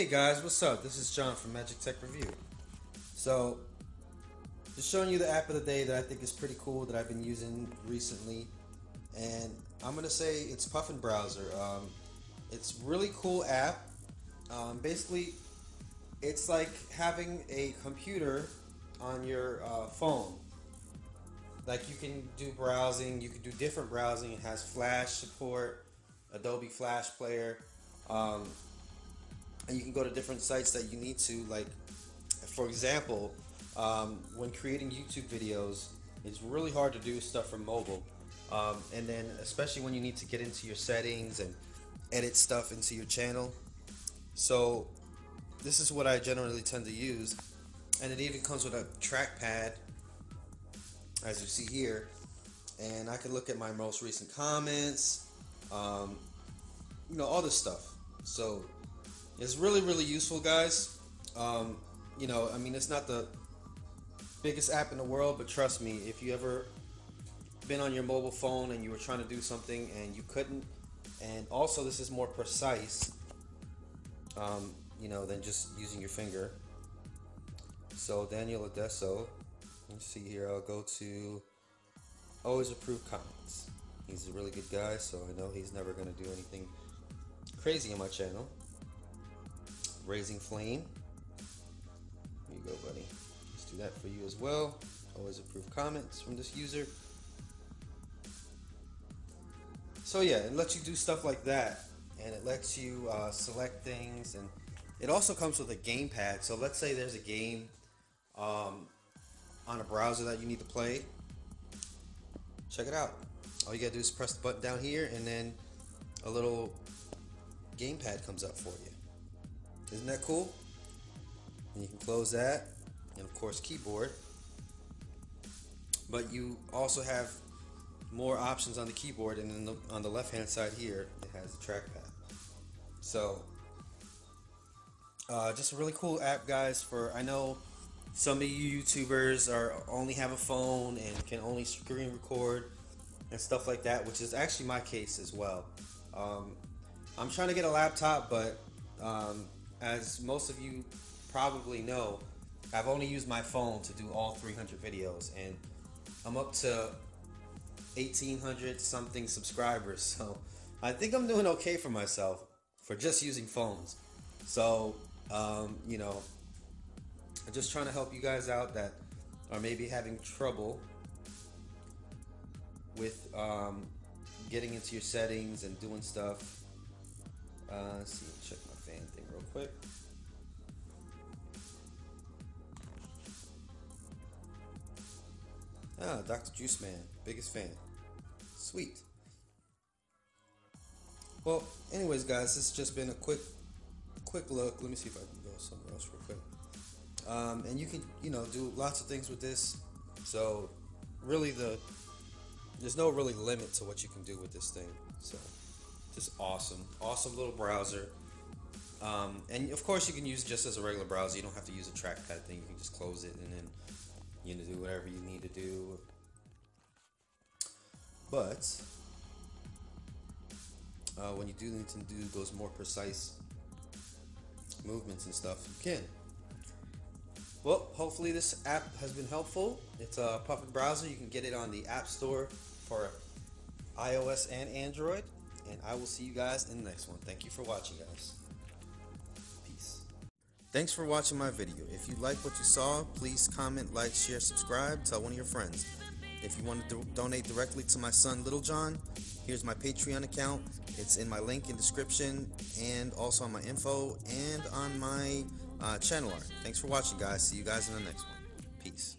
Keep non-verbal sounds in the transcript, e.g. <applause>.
Hey guys, what's up? This is John from Magic Tech Review. So, just showing you the app of the day that I think is pretty cool that I've been using recently, and I'm gonna say it's Puffin Browser. Um, it's really cool app. Um, basically, it's like having a computer on your uh, phone. Like you can do browsing, you can do different browsing. It has Flash support, Adobe Flash Player. Um, and you can go to different sites that you need to like for example um, when creating youtube videos it's really hard to do stuff from mobile. Um, and then especially when you need to get into your settings and edit stuff into your channel. So this is what i generally tend to use. And it even comes with a trackpad as you see here. And i can look at my most recent comments um, you know all this stuff. So it's really, really useful, guys. Um, you know, I mean, it's not the biggest app in the world, but trust me, if you ever been on your mobile phone and you were trying to do something and you couldn't, and also this is more precise, um, you know, than just using your finger. So Daniel Odesso, let's see here. I'll go to always approve comments. He's a really good guy, so I know he's never going to do anything crazy on my channel. Raising Flame. Here you go, buddy. Let's do that for you as well. Always approve comments from this user. So yeah, it lets you do stuff like that, and it lets you uh, select things, and it also comes with a gamepad. So let's say there's a game um, on a browser that you need to play. Check it out. All you gotta do is press the button down here, and then a little gamepad comes up for you. Isn't that cool? And you can close that, and of course keyboard. But you also have more options on the keyboard, and the, on the left hand side here, it has the trackpad. So, uh, just a really cool app, guys. For I know some of you YouTubers are only have a phone and can only screen record and stuff like that, which is actually my case as well. Um, I'm trying to get a laptop, but um, as most of you probably know, I've only used my phone to do all 300 videos, and I'm up to 1,800 something subscribers. <laughs> So I think I'm doing okay for myself for just using phones. So, um, you know, I'm just trying to help you guys out that are maybe having trouble with um, getting into your settings and doing stuff. Uh, see, check real quick. Ah, Dr. Juice Man, biggest fan. Sweet. Well, anyways, guys, this has just been a quick, quick look. Let me see if I can go somewhere else real quick. Um, and you can, you know, do lots of things with this. So, really, the there's no really limit to what you can do with this thing. So, just awesome, awesome little browser. Um, and of course, you can use just as a regular browser. You don't have to use a trackpad thing. You can just close it and then you know do whatever you need to do. But uh, when you do need to do those more precise movements and stuff, you can. Well, hopefully this app has been helpful. It's a Puffin browser. You can get it on the App Store for iOS and Android. And I will see you guys in the next one. Thank you for watching, guys. Thanks for watching my video. If you like what you saw, please comment, like, share, subscribe, tell one of your friends. If you want to do donate directly to my son Little John, here's my Patreon account. It's in my link in description and also on my info and on my uh, channel art. Thanks for watching, guys. See you guys in the next one. Peace.